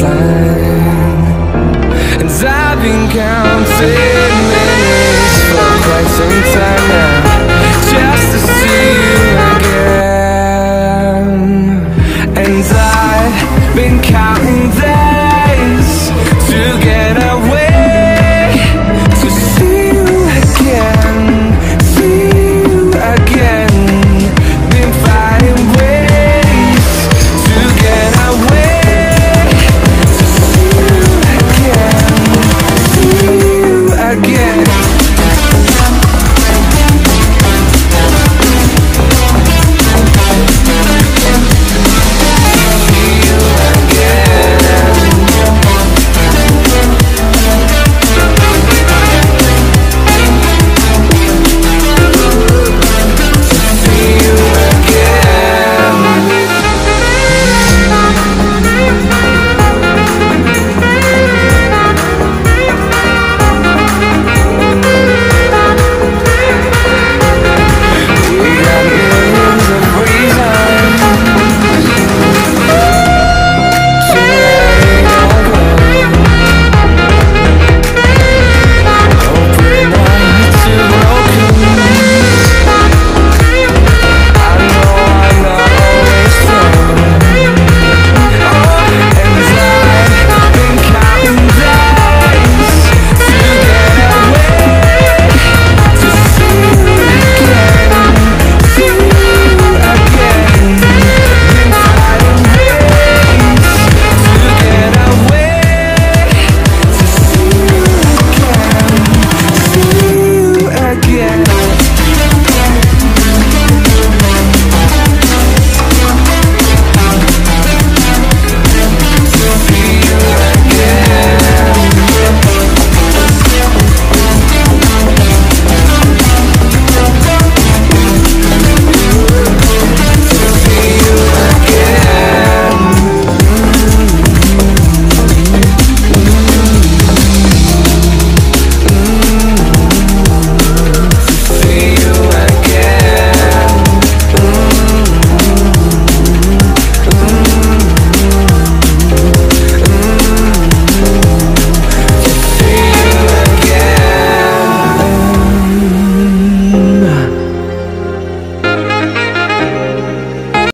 line. And I've been counting minutes for quite some time.